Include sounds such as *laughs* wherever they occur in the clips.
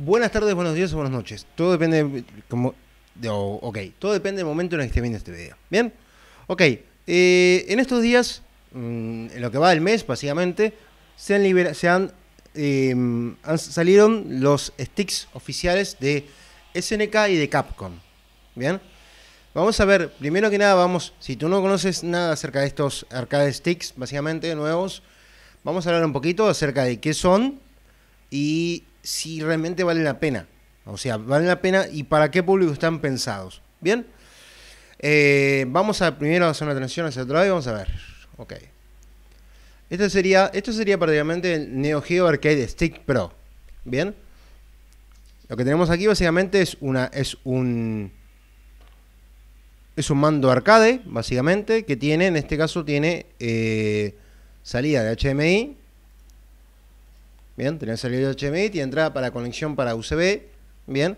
Buenas tardes, buenos días o buenas noches. Todo depende como de, todo depende del momento en el que esté viendo este video. Bien, ok. eh, en estos días, mm, en lo que va del mes, básicamente, se han, libera- se han, eh, han- salieron los sticks oficiales de SNK y de Capcom. Bien. Vamos a ver, primero que nada, vamos, si tú no conoces nada acerca de estos arcade sticks, básicamente nuevos, vamos a hablar un poquito acerca de qué son y si realmente valen la pena. O sea, valen la pena y para qué público están pensados. Bien, Eh, vamos a primero hacer una transición hacia otro lado y vamos a ver. Ok. Esto sería, esto sería prácticamente el Neo Geo Arcade Stick Pro. Bien. Lo que tenemos aquí básicamente es una, es un, es un mando arcade, básicamente, que tiene, en este caso, tiene eh, salida de HDMI. Bien, tiene salida HDMI, tiene entrada para conexión para USB. Bien.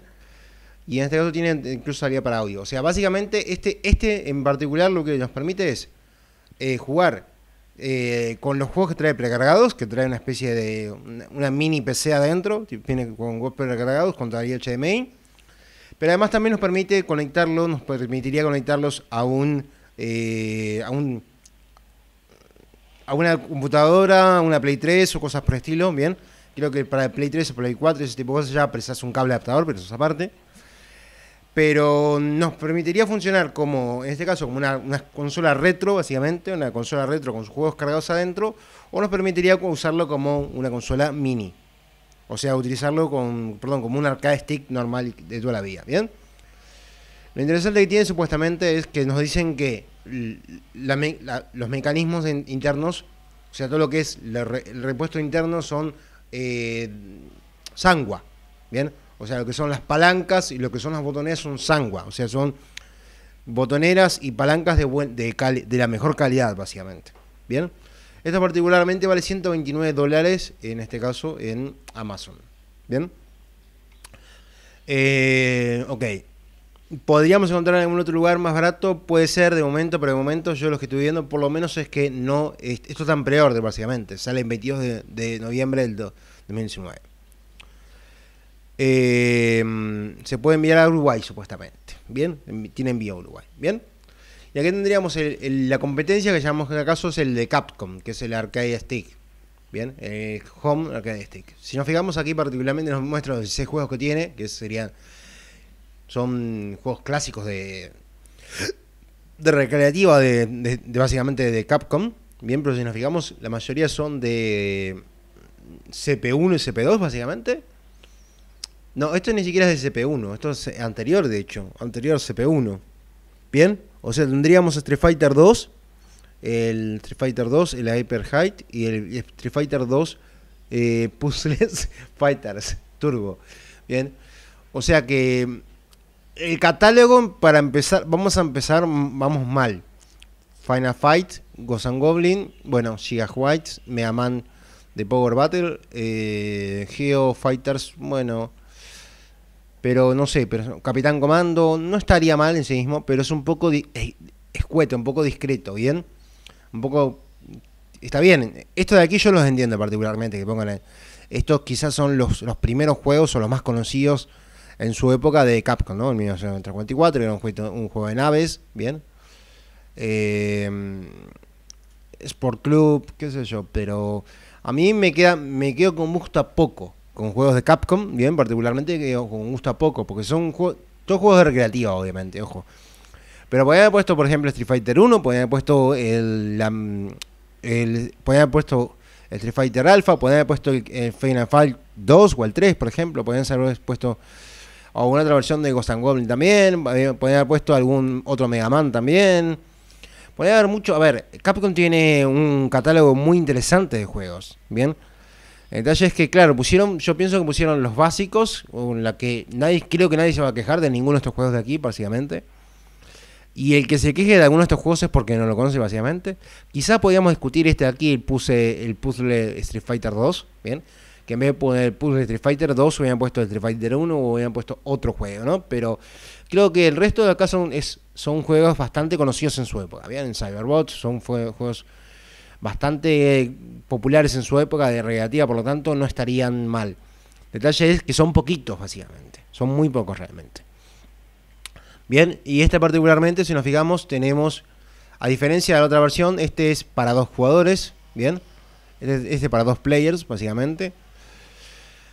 Y en este caso tiene incluso salida para audio. O sea, básicamente, este, este en particular lo que nos permite es eh, jugar eh, con los juegos que trae precargados, que trae una especie de una, mini PC adentro, tipo, viene con juegos precargados, con salida HDMI. Pero además también nos permite conectarlo, nos permitiría conectarlos a un, eh, a un a una computadora, una Play 3 o cosas por el estilo, bien. Creo que para Play 3 o Play 4 ese tipo de cosas ya precisas un cable adaptador, pero eso es aparte. Pero nos permitiría funcionar como, en este caso, como una, una consola retro, básicamente, una consola retro con sus juegos cargados adentro, o nos permitiría usarlo como una consola mini. O sea, utilizarlo con, perdón, como un arcade stick normal de toda la vida, ¿bien? Lo interesante que tiene supuestamente es que nos dicen que los mecanismos in- internos, o sea, todo lo que es el repuesto interno son eh, sangua, ¿bien? O sea, lo que son las palancas y lo que son las botoneras son sangua, o sea, son botoneras y palancas de, de la mejor calidad, básicamente, ¿bien? Esto particularmente vale 129 dólares, en este caso, en Amazon, ¿bien? Eh, ok. Podríamos encontrar en algún otro lugar más barato, puede ser de momento, pero de momento yo lo que estoy viendo por lo menos es que no, es- esto está en preorden básicamente, sale el 22 de, noviembre del do- 2019. Eh, se puede enviar a Uruguay supuestamente, ¿bien? Tiene envío a Uruguay, ¿bien? Y aquí tendríamos la competencia que llamamos en este caso es el de Capcom, que es el Arcade Stick, ¿bien? El Home Arcade Stick. Si nos fijamos aquí particularmente nos muestra los 16 juegos que tiene, que serían son juegos clásicos de de recreativa de, de- básicamente de Capcom. Bien pero si nos fijamos la mayoría son de CP1 y CP2 básicamente. No esto ni siquiera es de CP1 esto es anterior de hecho anterior CP1 bien o sea tendríamos Street Fighter 2 el Street Fighter 2 el Hyper Height y el Street Fighter 2 eh, *laughs* Puzzles Fighters Turbo. Bien o sea que el catálogo, para empezar, vamos a empezar, vamos mal. Final Fight, Ghost and Goblin, bueno, Giga White, Mega Man de Power Battle, eh, Geo Fighters, bueno, pero no sé, pero Capitán Comando no estaría mal en sí mismo, pero es un poco escueto, un poco discreto, ¿bien? Un poco... Está bien, esto de aquí yo los entiendo particularmente, que pongan... Estos quizás son los, los primeros juegos o los más conocidos en su época de Capcom, ¿no? En 1954 era un juego, un juego de naves, bien. Eh, Sport Club, qué sé yo, pero a mí me queda me quedo con gusto a poco con juegos de Capcom, bien, particularmente quedo con gusto a poco, porque son juegos, todos juegos de recreativa, obviamente, ojo. Pero podrían haber puesto, por ejemplo, Street Fighter 1, podrían haber puesto el, la, el podrían haber puesto el Street Fighter Alpha, podrían haber puesto el, Final Fight 2 o el 3, por ejemplo, podrían haber puesto alguna otra versión de Ghost and Goblin también, eh, podrían haber puesto algún otro Mega Man también. Podría haber mucho, a ver, Capcom tiene un catálogo muy interesante de juegos, ¿bien? El detalle es que, claro, pusieron, yo pienso que pusieron los básicos, con la que nadie, creo que nadie se va a quejar de ninguno de estos juegos de aquí, básicamente. Y el que se queje de alguno de estos juegos es porque no lo conoce, básicamente. Quizás podríamos discutir este de aquí, el puzzle, el puzzle Street Fighter 2, ¿bien? Que en vez de poner puzzle Street Fighter 2, hubieran puesto el Street Fighter 1 o hubieran puesto otro juego, ¿no? Pero creo que el resto de acá son, es, son juegos bastante conocidos en su época, ¿bien? En Cyberbot son juegos bastante populares en su época de recreativa, por lo tanto no estarían mal. Detalle es que son poquitos, básicamente. Son muy pocos realmente. Bien, y este particularmente, si nos fijamos, tenemos, a diferencia de la otra versión, este es para dos jugadores, bien. Este, este para dos players, básicamente.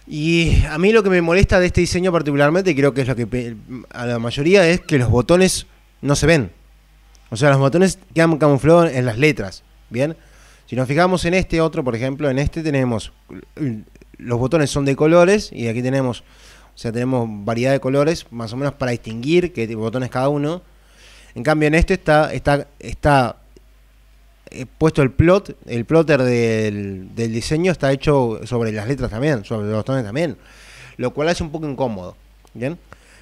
Y a mí lo que me molesta de este diseño particularmente, creo que es lo que a la mayoría, es que los botones no se ven. O sea, los botones quedan camuflados en las letras, ¿bien? Si nos fijamos en este otro, por ejemplo, en este tenemos, los botones son de colores, y aquí tenemos o sea, tenemos variedad de colores, más o menos para distinguir qué botones cada uno. En cambio, en este está, está, está eh, puesto el plot, el plotter del, diseño está hecho sobre las letras también, sobre los botones también, lo cual hace un poco incómodo. Bien.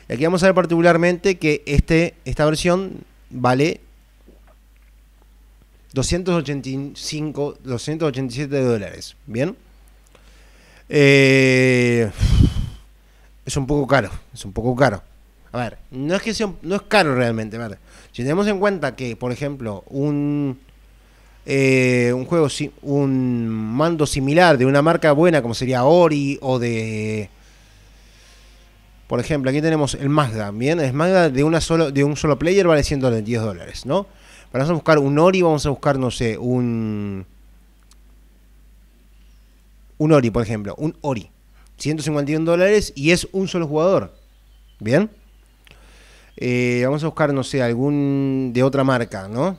Y aquí vamos a ver particularmente que este, esta versión vale 285, 287 dólares. Bien. Eh, es un poco caro, es un poco caro. A ver, no es que sea, no es caro realmente, ver. Si tenemos en cuenta que, por ejemplo, un eh, un juego, un mando similar de una marca buena como sería Ori o de por ejemplo, aquí tenemos el Mazda, ¿bien? El Mazda de, una solo, de un solo player vale 110 dólares, ¿no? Vamos a buscar un Ori, vamos a buscar, no sé, un... Un Ori, por ejemplo, un Ori. 151 dólares y es un solo jugador. ¿Bien? Eh, vamos a buscar, no sé, algún de otra marca, ¿no?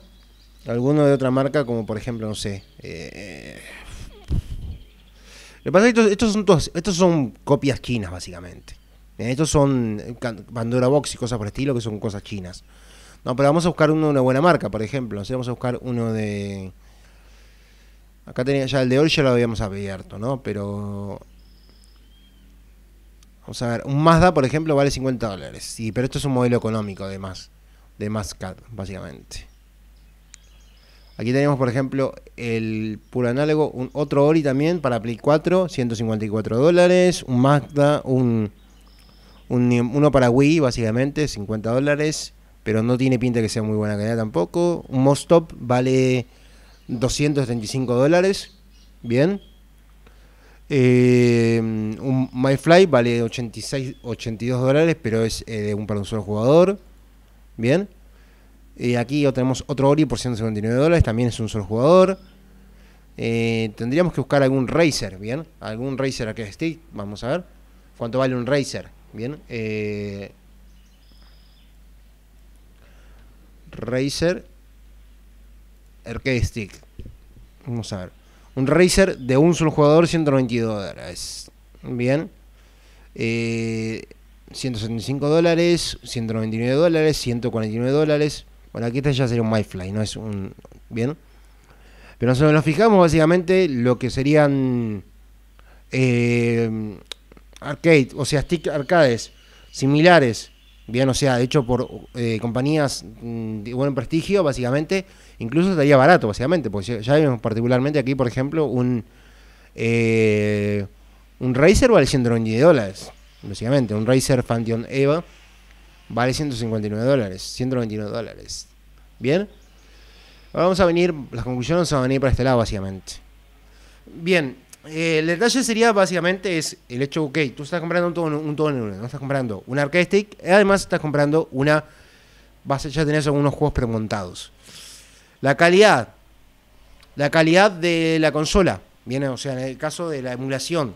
Alguno de otra marca, como por ejemplo, no sé. Eh, lo que pasa es que estos, son estos son copias chinas, básicamente. Eh, estos son Pandora Box y cosas por el estilo, que son cosas chinas. No, pero vamos a buscar uno de una buena marca, por ejemplo. vamos a buscar uno de. Acá tenía ya el de hoy, ya lo habíamos abierto, ¿no? Pero Vamos a ver, un Mazda, por ejemplo, vale 50 dólares. Sí, pero esto es un modelo económico de más, de Mazda, básicamente. Aquí tenemos, por ejemplo, el puro análogo, un otro Ori también para Play 4, 154 dólares. Un Mazda, un, uno para Wii, básicamente, 50 dólares. Pero no tiene pinta que sea muy buena calidad tampoco. Un Mostop vale 275 dólares. Bien. Eh, un MyFly vale 86, 82 dólares, pero es eh, un para un solo jugador. Bien. Y aquí tenemos otro Ori por 159 dólares, también es un solo jugador. Eh, tendríamos que buscar algún Racer, ¿bien? Algún Racer Arcade Stick, vamos a ver. ¿Cuánto vale un Racer? ¿Bien? Eh, Racer Arcade Stick. Vamos a ver. Un Racer de un solo jugador, 192 dólares. Bien. 175 eh, dólares, 199 dólares, 149 dólares. Bueno, aquí este ya sería un MyFly, no es un. Bien. Pero nosotros nos fijamos básicamente lo que serían eh, arcade, o sea, stick arcades similares, bien, o sea, hecho por eh, compañías mm, de buen prestigio, básicamente incluso estaría barato, básicamente, porque ya vemos particularmente aquí, por ejemplo, un, eh, un Razer vale 190 dólares, básicamente, un Razer Phantom Eva vale 159 dólares, 199 dólares. Bien, Ahora vamos a venir, las conclusiones van a venir para este lado, básicamente. Bien, eh, el detalle sería básicamente es el hecho, ok, tú estás comprando un todo, un uno, no estás comprando una arcade stick, además estás comprando una, vas a ya tener algunos juegos premontados. La calidad. La calidad de la consola. Viene, o sea, en el caso de la emulación.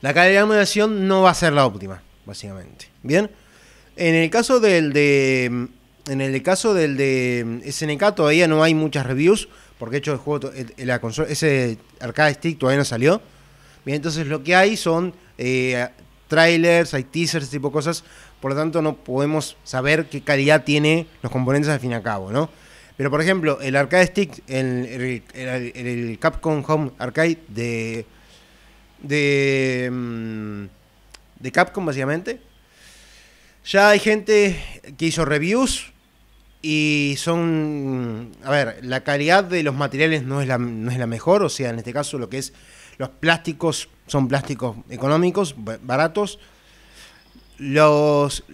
La calidad de la emulación no va a ser la óptima, básicamente. Bien. En el caso del de. En el caso del de SNK todavía no hay muchas reviews. Porque de hecho el juego, la consola, ese arcade stick todavía no salió. Bien, entonces lo que hay son eh, trailers, hay teasers, tipo de cosas. Por lo tanto, no podemos saber qué calidad tiene los componentes al fin y al cabo, ¿no? Pero por ejemplo, el arcade stick, el, el, Capcom Home Arcade de, de, mm, de Capcom básicamente, ya hay gente que hizo reviews y son, a ver, la calidad de los materiales no es la, no es la mejor, o sea, en este caso lo que es los plásticos son plásticos económicos, baratos. Los,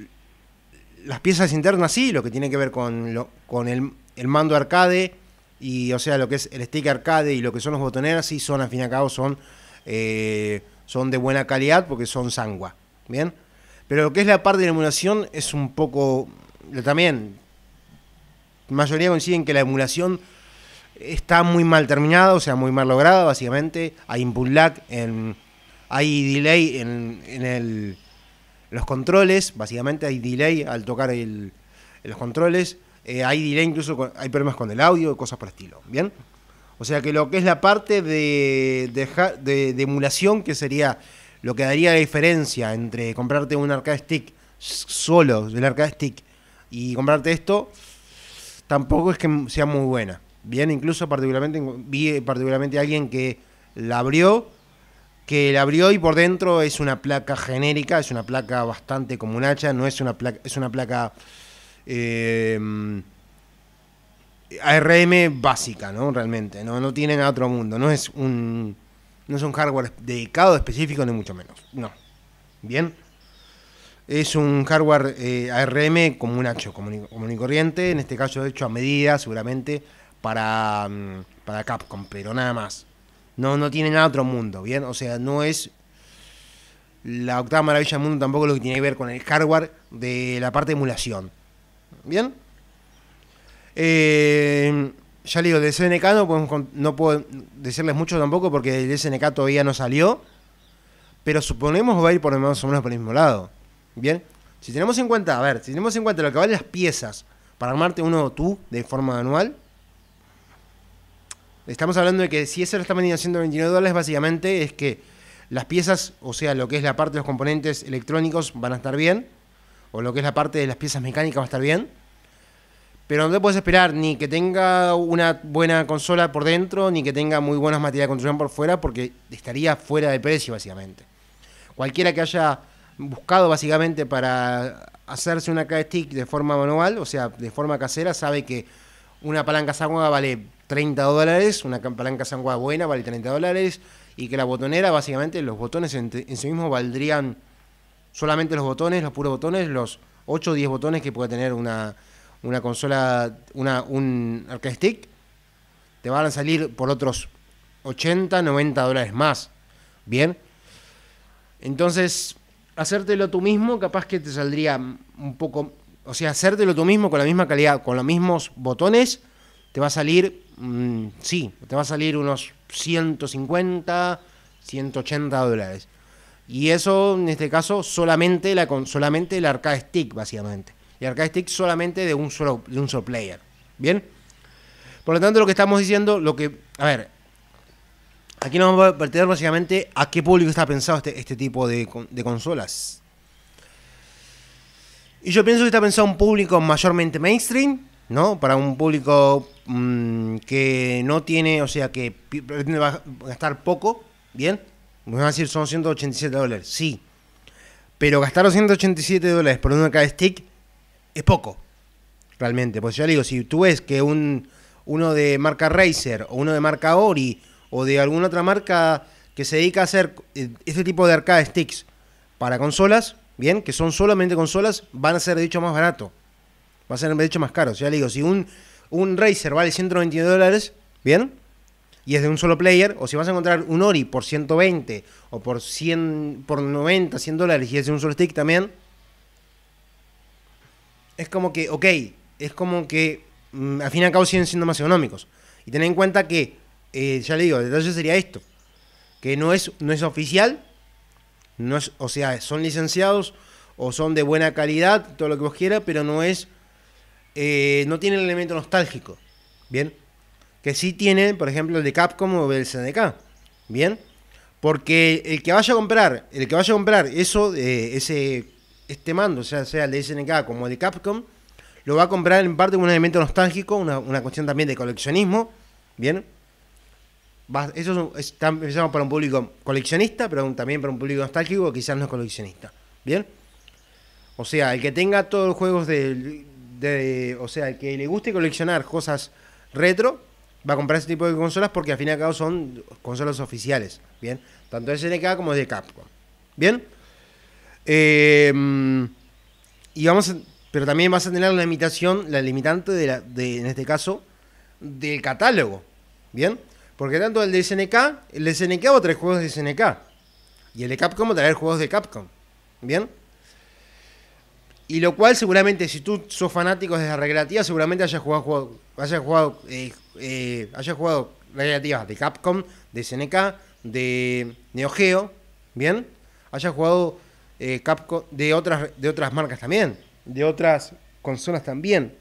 las piezas internas sí, lo que tiene que ver con, lo, con el, el mando arcade y, o sea, lo que es el stick arcade y lo que son los botoneras, sí son, al fin y al cabo, son, eh, son de buena calidad porque son sangua. Bien. Pero lo que es la parte de la emulación es un poco. También. La mayoría coinciden que la emulación está muy mal terminada, o sea, muy mal lograda, básicamente. Hay input lag, en, hay delay en, el, los controles, básicamente hay delay al tocar el, los controles. Eh, hay delay, incluso hay problemas con el audio, cosas por el estilo. Bien. O sea que lo que es la parte de, de, emulación, que sería lo que daría la diferencia entre comprarte un arcade stick solo del arcade stick y comprarte esto, tampoco es que sea muy buena. Bien, incluso particularmente vi particularmente a alguien que la abrió, que la abrió y por dentro es una placa genérica, es una placa bastante como un hacha, no es una placa, es una placa eh, ARM básica, ¿no? Realmente, no, no tiene nada otro mundo, no es un no es un hardware dedicado específico, ni mucho menos. No. Bien. Es un hardware eh, ARM como un ancho, común, y corriente. En este caso, hecho a medida, seguramente, para, mm, para Capcom, pero nada más. No, no tiene nada otro mundo, ¿bien? O sea, no es la octava maravilla del mundo tampoco lo que tiene que ver con el hardware de la parte de emulación. ¿Bien? Eh, ya le digo, de SNK no, no puedo decirles mucho tampoco porque el SNK todavía no salió. Pero suponemos va a ir por más o menos por el mismo lado. Bien. Si tenemos en cuenta, a ver, si tenemos en cuenta lo que valen las piezas para armarte uno tú de forma manual. Estamos hablando de que si eso lo está vendiendo a 129 dólares, básicamente es que las piezas, o sea, lo que es la parte de los componentes electrónicos van a estar bien. O lo que es la parte de las piezas mecánicas va a estar bien pero no te puedes esperar ni que tenga una buena consola por dentro, ni que tenga muy buenas materiales de construcción por fuera, porque estaría fuera de precio, básicamente. Cualquiera que haya buscado, básicamente, para hacerse una K-Stick de forma manual, o sea, de forma casera, sabe que una palanca Sangua vale 30 dólares, una palanca Sangua buena vale 30 dólares, y que la botonera, básicamente, los botones en, en sí mismos valdrían solamente los botones, los puros botones, los 8 o 10 botones que puede tener una una consola, una, un arcade stick, te van a salir por otros 80, 90 dólares más. Bien. Entonces, hacértelo tú mismo, capaz que te saldría un poco. O sea, hacértelo tú mismo con la misma calidad, con los mismos botones, te va a salir. Mm, sí, te va a salir unos 150, 180 dólares. Y eso, en este caso, solamente, la, solamente el arcade stick, básicamente y arcade stick solamente de un solo, de un solo player. ¿Bien? Por lo tanto, lo que estamos diciendo, lo que. A ver. Aquí nos vamos a perder básicamente a qué público está pensado este, este tipo de, consolas. Y yo pienso que está pensado un público mayormente mainstream, ¿no? Para un público mm, que no tiene, o sea, que pretende gastar poco, ¿bien? Me van a decir, son 187 dólares, sí. Pero gastar los 187 dólares por un arcade stick es poco, realmente. Pues ya digo, si tú ves que un, uno de marca Razer o uno de marca Ori o de alguna otra marca que se dedica a hacer este tipo de arcade sticks para consolas, bien, que son solamente consolas, van a ser de hecho más barato. Va a ser de hecho más caro. Ya le digo, si un, un Razer vale 199 dólares, bien, y es de un solo player, o si vas a encontrar un Ori por 120 o por 100, por 90, 100 dólares y es de un solo stick también, es como que, ok, es como que mm, al fin y al cabo siguen siendo más económicos. Y ten en cuenta que, eh, ya le digo, el detalle sería esto, que no es, no es oficial, no es, o sea, son licenciados o son de buena calidad, todo lo que vos quieras, pero no es, eh, no tiene el elemento nostálgico, ¿bien? Que sí tiene, por ejemplo, el de Capcom o el CDK, ¿bien? Porque el que vaya a comprar, el que vaya a comprar eso, eh, ese este mando, sea, sea el de SNK como el de Capcom, lo va a comprar en parte con un elemento nostálgico, una, cuestión también de coleccionismo, ¿bien? eso es, empezamos para un público coleccionista, pero también para un público nostálgico quizás no es coleccionista, ¿bien? O sea, el que tenga todos los juegos de, de, O sea, el que le guste coleccionar cosas retro, va a comprar ese tipo de consolas porque al fin y al cabo son consolas oficiales, ¿bien? Tanto de SNK como de Capcom, ¿bien? Em, y vamos pero también vas a tener la limitación, la limitante de, la, en este caso, del catálogo. ¿Bien? Porque tanto el de SNK, el de SNK o tres juegos de SNK. Y el de Capcom va a traer juegos de Capcom. ¿Bien? Y lo cual seguramente, si tú sos fanático de la recreativa, seguramente hayas jugado, hayas jugado, eh, eh, hayas jugado recreativas de Capcom, de SNK, de Neo Geo, ¿bien? Hayas jugado eh, Capcom de otras, de otras marcas también, de otras consolas también.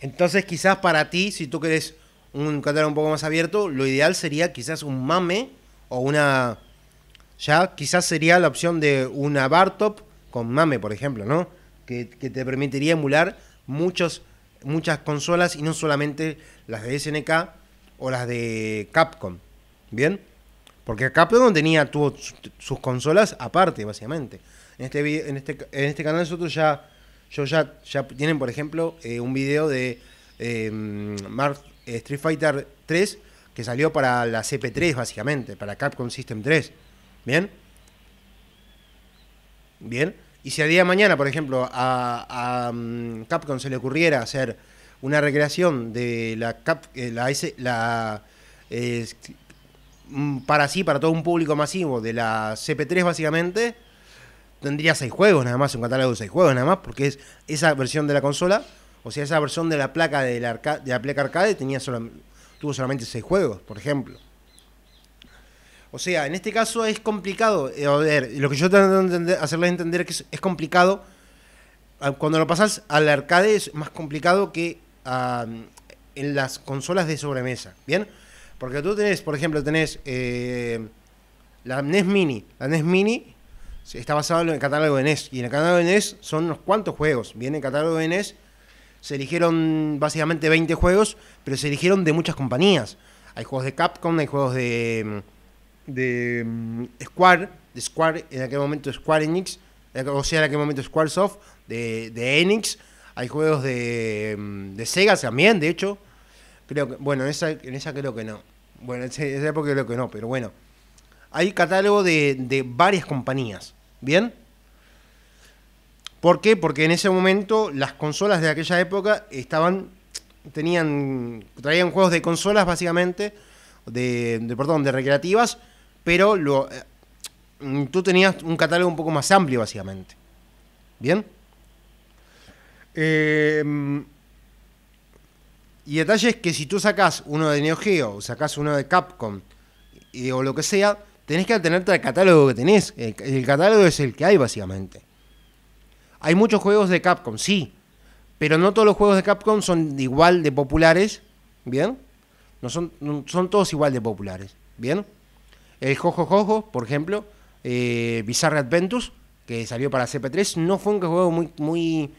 Entonces quizás para ti, si tú querés un catálogo un poco más abierto, lo ideal sería quizás un MAME o una... Ya quizás sería la opción de una Bartop con MAME, por ejemplo, ¿no? Que, te permitiría emular muchos, muchas consolas y no solamente las de SNK o las de Capcom. ¿Bien? Porque Capcom tenía tuvo sus consolas aparte, básicamente. En este, en este, en este canal nosotros ya, yo ya, ya tienen, por ejemplo, eh, un video de eh, Street Fighter 3 que salió para la CP3, básicamente, para Capcom System 3. ¿Bien? Bien. Y si a día de mañana, por ejemplo, a, mm, Capcom se le ocurriera hacer una recreación de la, Cap, eh, la, para sí, para todo un público masivo de la CP3 básicamente, tendría seis juegos nada más, un catálogo de seis juegos nada más, porque es esa versión de la consola, o sea, esa versión de la placa de la, de la placa arcade tenía tuvo solamente seis juegos, por ejemplo. O sea, en este caso es complicado. Eh, a ver, lo que yo tengo que hacerles entender que es, complicado. Cuando lo pasas al arcade es más complicado que en las consolas de sobremesa. ¿Bien? Porque tú tenés, por ejemplo, tenés eh, la NES Mini. La NES Mini está basado en el catálogo de NES. Y en el catálogo de NES son unos cuantos juegos. Bien, el catálogo de NES se eligieron básicamente 20 juegos, pero se eligieron de muchas compañías. Hay juegos de Capcom, hay juegos de de mm, Square, de Square, en aquel momento Square Enix, o sea, en aquel momento Squaresoft, de, de Enix, hay juegos de, mm, de Sega también, de hecho, creo que, bueno, en esa, en esa creo que no, bueno, en esa época creo que no, pero bueno, hay catálogo de, de varias compañías, ¿bien? ¿Por qué? Porque en ese momento las consolas de aquella época estaban, tenían, traían juegos de consolas básicamente, de, de perdón, de recreativas, pero eh, tú tenías un catálogo un poco más amplio, básicamente. ¿Bien? Eh, y detalle es que si tú sacas uno de Neo Geo, o sacas uno de Capcom, o lo que sea, tenés que atenerte al catálogo que tenés. El, catálogo es el que hay, básicamente. Hay muchos juegos de Capcom, sí, pero no todos los juegos de Capcom son igual de populares, ¿bien? No son, no son todos igual de populares, ¿bien? El Jojo Jojo, por ejemplo, eh, Bizarre Adventures, que salió para CP3, no fue un juego muy, muy,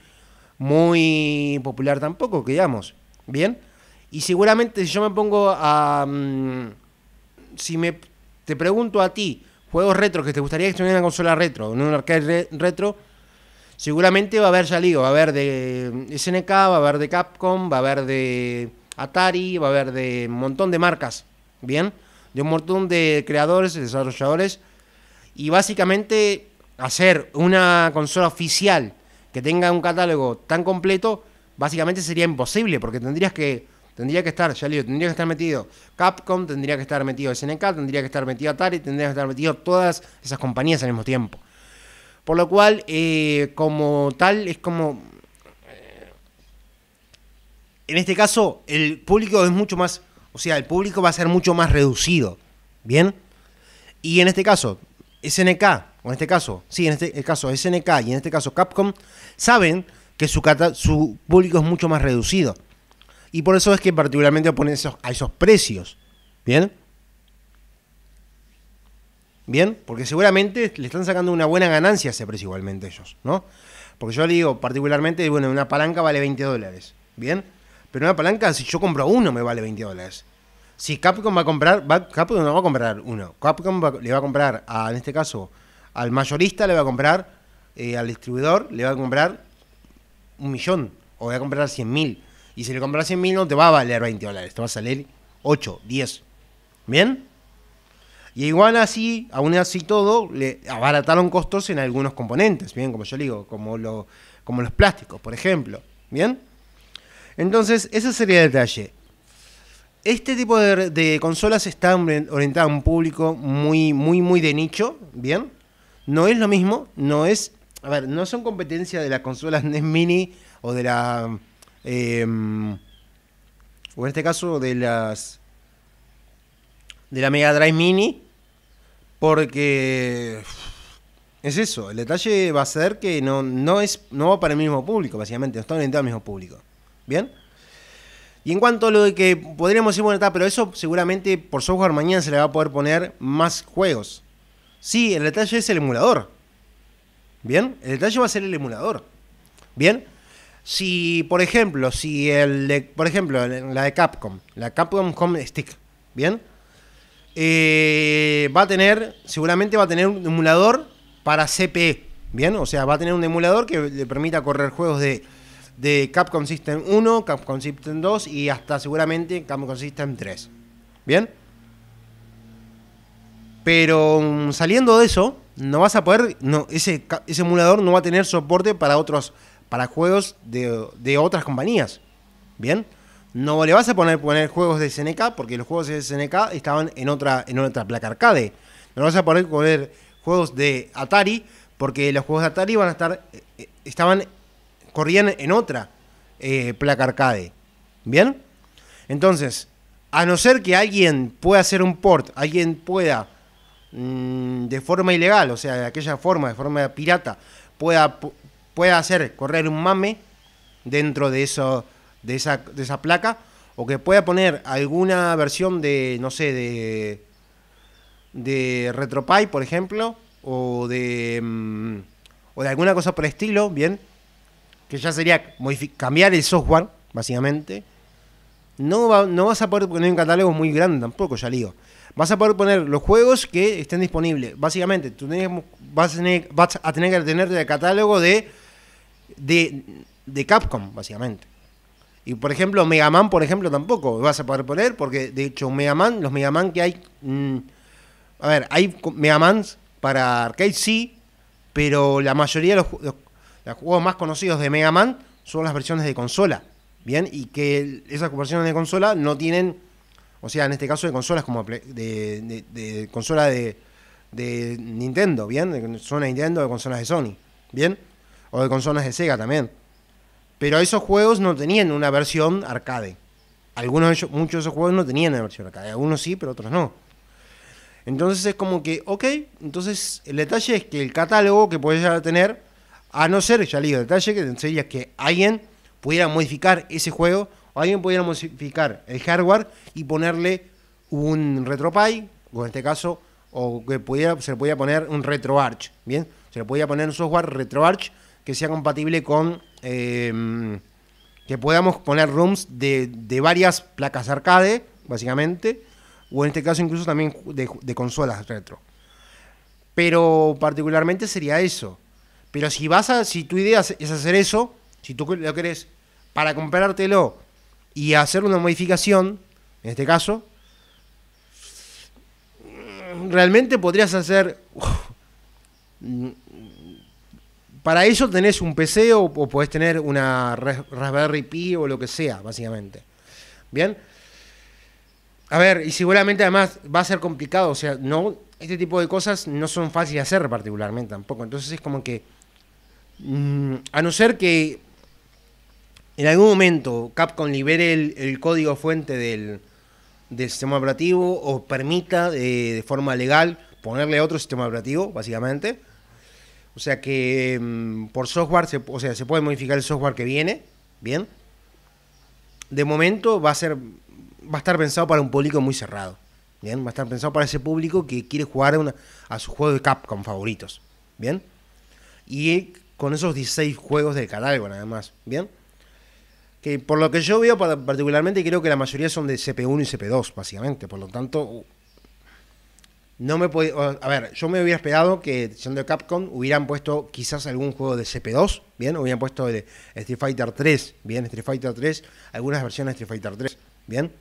muy popular tampoco, digamos. Bien. Y seguramente si yo me pongo a... Mm, si me te pregunto a ti, juegos retro que te gustaría que estuviera en una consola retro, en un arcade retro, seguramente va a haber, ya digo, va a haber de SNK, va a haber de Capcom, va a haber de Atari, va a haber de un montón de marcas. Bien de un montón de creadores, desarrolladores, y básicamente hacer una consola oficial que tenga un catálogo tan completo, básicamente sería imposible, porque tendrías que, tendría que estar, ya digo, tendría que estar metido Capcom, tendría que estar metido SNK, tendría que estar metido Atari, tendría que estar metido todas esas compañías al mismo tiempo. Por lo cual, eh, como tal, es como... Eh, en este caso, el público es mucho más o sea, el público va a ser mucho más reducido. ¿Bien? Y en este caso, SNK, o en este caso, sí, en este caso SNK y en este caso Capcom, saben que su, su público es mucho más reducido. Y por eso es que particularmente oponen esos, a esos precios. ¿Bien? Bien, porque seguramente le están sacando una buena ganancia a ese precio igualmente ellos, ¿no? Porque yo le digo particularmente, bueno, una palanca vale 20 dólares, ¿bien? Pero una palanca, si yo compro uno, me vale 20 dólares. Si Capcom va a comprar, Capcom no va a comprar uno. Capcom le va a comprar, a, en este caso, al mayorista le va a comprar, eh, al distribuidor le va a comprar un millón, o va a comprar 100 mil. Y si le compras 100 mil no te va a valer 20 dólares, te va a salir 8, 10. ¿Bien? Y igual así, aún así todo, le abarataron costos en algunos componentes, bien, como yo digo, como, lo, como los plásticos, por ejemplo. ¿Bien? Entonces, ese sería el detalle. este tipo de, de consolas está orientada a un público muy, muy, muy de nicho, ¿bien? No es lo mismo, no es... A ver, no son competencia de las consolas *laughs* NES Mini o de la... Eh, o en este caso de las... De la Mega Drive Mini, porque... *sighs* Es eso, el detalle va a ser que no, no, es, no va para el mismo público, básicamente, no está orientado al mismo público. ¿Bien? Y en cuanto a lo de que podríamos decir, bueno, está, pero eso seguramente por software mañana se le va a poder poner más juegos. Sí, el detalle es el emulador. ¿Bien? El detalle va a ser el emulador. ¿Bien? Si, por ejemplo, si el de, por ejemplo, la de Capcom, la Capcom Home Stick, ¿bien? Eh, va a tener, seguramente va a tener un emulador para CPE, ¿bien? O sea, va a tener un emulador que le permita correr juegos de de Capcom System 1, Capcom System 2 y hasta seguramente Capcom System 3. ¿Bien? Pero mm, saliendo de eso, no vas a poder, ese, ese emulador no va a tener soporte para otros, para juegos de, otras compañías. ¿Bien? No le vas a poner, poner juegos de SNK porque los juegos de SNK estaban en otra, en otra placa arcade. No vas a poder poner juegos de Atari porque los juegos de Atari van a estar, eh, estaban corrían en otra eh, placa arcade. ¿Bien? Entonces, a no ser que alguien pueda hacer un port, alguien pueda mm, de forma ilegal, o sea, de aquella forma, de forma pirata, pueda, pueda hacer correr un mame dentro de, eso, de, esa, de esa placa, o que pueda poner alguna versión de, no sé, de, de RetroPie, por ejemplo, o de, mm, o de alguna cosa por el estilo, bien, que ya sería cambiar el software, básicamente, no, no vas a poder poner un catálogo muy grande tampoco, ya digo. Vas a poder poner los juegos que estén disponibles. Básicamente, tú vas, a tener, vas a tener que tener el catálogo de, de, Capcom, básicamente. Y por ejemplo, Mega Man, por ejemplo, tampoco vas a poder poner, porque de hecho, Mega Man, los Mega Man que hay. Mm, a ver, hay Mega Man para arcade, sí, pero la mayoría de los, los juegos más conocidos de Mega Man son las versiones de consola, ¿bien? Y que esas versiones de consola no tienen, o sea, en este caso de consolas como de, consola de, Nintendo, ¿bien? De consolas de Nintendo, de consolas de Sony, ¿bien? O de consolas de Sega también. Pero esos juegos no tenían una versión arcade. Algunos de ellos, muchos de esos juegos no tenían una versión arcade. Algunos sí, pero otros no. Entonces es como que, ok, entonces el detalle es que el catálogo que puedes llegar a tener a no ser, ya le digo, detalle que sería que alguien pudiera modificar ese juego, o alguien pudiera modificar el hardware y ponerle un RetroPie, o en este caso, o que se le podía poner un RetroArch, ¿bien? Se le podía poner un software RetroArch que sea compatible con... Em, que podamos poner rooms de, varias placas arcade, básicamente, o en este caso incluso también de, de consolas retro. Pero particularmente sería eso. Pero si vas a, si tu idea es hacer eso, si tú lo querés para comprártelo y hacer una modificación, en este caso, realmente podrías hacer. para eso tenés un PC o, o, podés tener una Raspberry Pi o lo que sea, básicamente. Bien. A ver, y seguramente además va a ser complicado, o sea, no, este tipo de cosas no son fáciles de hacer particularmente tampoco. Entonces es como que Mm, a no ser que en algún momento Capcom libere el, código fuente del, sistema operativo o permita de forma legal ponerle otro sistema operativo, básicamente. O sea que mm, por software, se, o sea, se puede modificar el software que viene, bien. De momento va a ser, va a estar pensado para un público muy cerrado, bien. Va a estar pensado para ese público que quiere jugar a sus juegos de Capcom favoritos, bien. Y con esos 16 juegos de catálogo nada más, ¿bien? Que por lo que yo veo particularmente creo que la mayoría son de CP1 y CP2, básicamente, por lo tanto no me puede, a ver, yo me hubiera esperado que siendo Capcom hubieran puesto quizás algún juego de CP2, bien, hubieran puesto de Street Fighter 3, bien, Street Fighter 3, algunas versiones de Street Fighter 3, bien.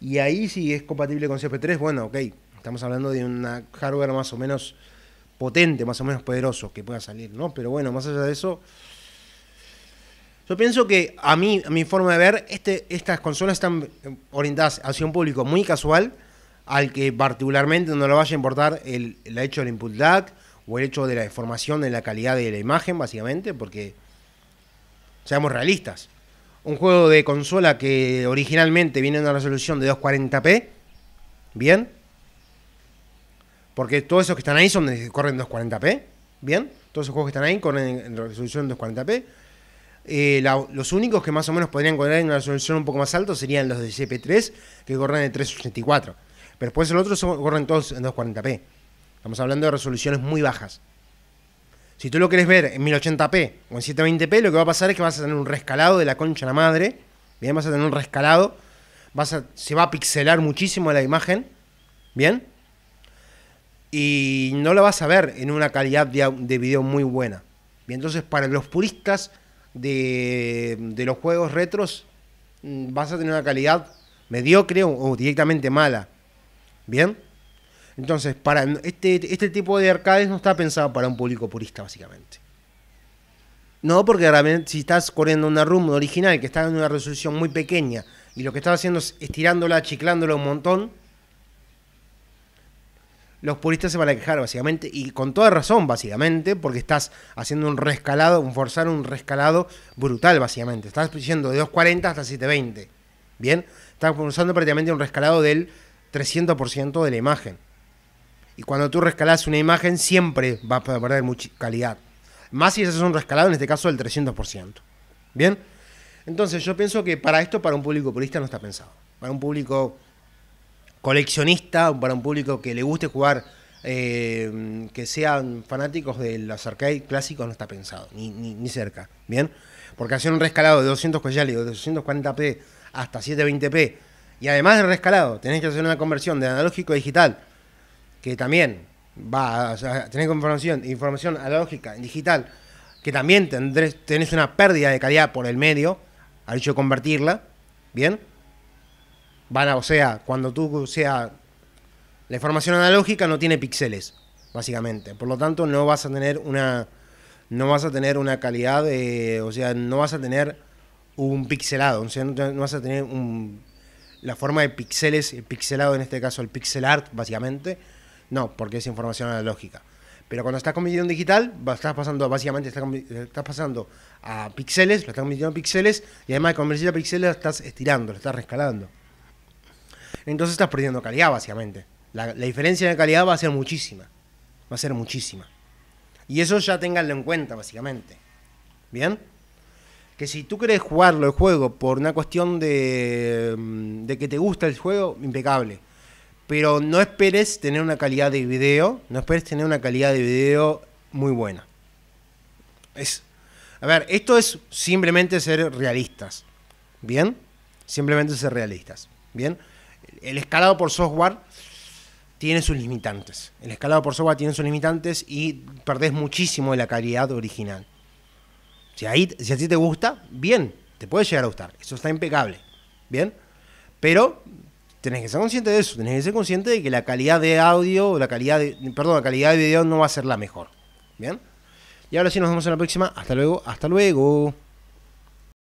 Y ahí si es compatible con CP3, bueno, ok, estamos hablando de una hardware más o menos potente, más o menos poderoso que pueda salir, ¿no? Pero bueno, más allá de eso, Yo pienso que a mí, a mi forma de ver, este, estas consolas están orientadas hacia un público muy casual, al que particularmente no le vaya a importar el, hecho del input lag o el hecho de la deformación de la calidad de la imagen, básicamente, porque seamos realistas. Un juego de consola que originalmente viene en una resolución de 240p, bien, porque todos esos que están ahí son de, corren 240p, bien, todos esos juegos que están ahí corren en resolución 240p. Eh, la, los únicos que más o menos podrían correr en una resolución un poco más alta serían los de CP3, que corren en 384. Pero después otros son, corren todos en 240p. Estamos hablando de resoluciones muy bajas. Si tú lo quieres ver en 1080p o en 720p, lo que va a pasar es que vas a tener un rescalado de la concha a la madre. Bien, vas a tener un rescalado. Se va a pixelar muchísimo la imagen. Bien. Y no lo vas a ver en una calidad de, de video muy buena. Bien, entonces para los puristas de, de los juegos retros, mm, vas a tener una calidad mediocre o, directamente mala. Bien. Entonces, para este, este tipo de arcades no está pensado para un público purista, básicamente. No, porque realmente si estás corriendo una room original que está en una resolución muy pequeña y lo que estás haciendo es estirándola, chiclándola un montón, los puristas se van a quejar, básicamente, y con toda razón, básicamente, porque estás haciendo un rescalado, un forzar un rescalado brutal, básicamente. Estás yendo de 240 hasta 720. Bien, estás forzando prácticamente un rescalado del 300% de la imagen. Y cuando tú rescalas una imagen, siempre va a perder mucha calidad. Más si ese es un rescalado, en este caso del 300%. ¿Bien? Entonces yo pienso que para esto, para un público purista no está pensado. Para un público coleccionista, para un público que le guste jugar, eh, que sean fanáticos de los arcades clásicos, no está pensado, ni, ni, ni cerca. ¿Bien? Porque hacer un rescalado de 200 coyales o de 240p hasta 720p, y además del rescalado, tenés que hacer una conversión de analógico a digital que también va a tener información, información analógica en digital, que también tendrés, tenés una pérdida de calidad por el medio, al hecho de convertirla, ¿bien? Van a, o sea, cuando tú, sea, la información analógica no tiene píxeles, básicamente. Por lo tanto, no vas a tener una, no vas a tener una calidad o sea, no vas a tener un pixelado, o sea, no vas a tener la forma de píxeles, el pixelado en este caso, el pixel art, básicamente, no, porque es información analógica. Pero cuando estás convirtiendo en digital, estás pasando, básicamente, estás, pasando a píxeles, lo estás convirtiendo en píxeles, y además de convertir a píxeles, estás estirando, lo estás rescalando. Entonces estás perdiendo calidad, básicamente. La, diferencia de calidad va a ser muchísima. Va a ser muchísima. Y eso ya ténganlo en cuenta, básicamente. ¿Bien? Que si tú querés jugarlo el juego por una cuestión de, de que te gusta el juego, impecable pero no esperes tener una calidad de video, no esperes tener una calidad de video muy buena. Es, a ver, esto es simplemente ser realistas, ¿bien? Simplemente ser realistas, ¿bien? El escalado por software tiene sus limitantes. El escalado por software tiene sus limitantes y perdés muchísimo de la calidad original. Si, ahí, si a ti te gusta, bien, te puede llegar a gustar. Eso está impecable, ¿bien? Pero tenés que ser consciente de eso, tenés que ser consciente de que la calidad de audio, la calidad de, perdón, la calidad de video no va a ser la mejor. ¿Bien? Y ahora sí nos vemos en la próxima. Hasta luego, hasta luego.